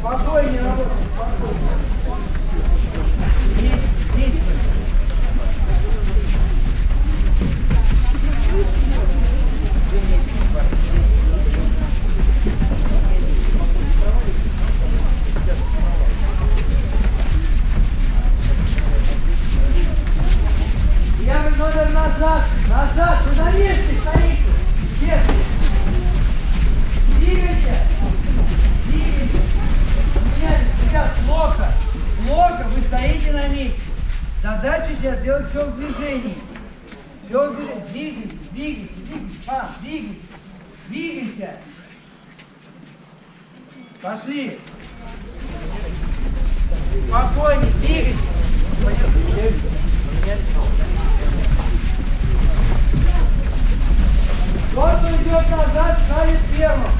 Спокойнее работай, спокойнее. Здесь. Левый номер назад, назад, стоите на месте. Задача сейчас сделать все в движении. Все в движении. Двигайся, двигайся, двигайся, пап, двигайся, двигайся. Пошли. Спокойнее, двигайся. Тот, кто идет назад, станет первым.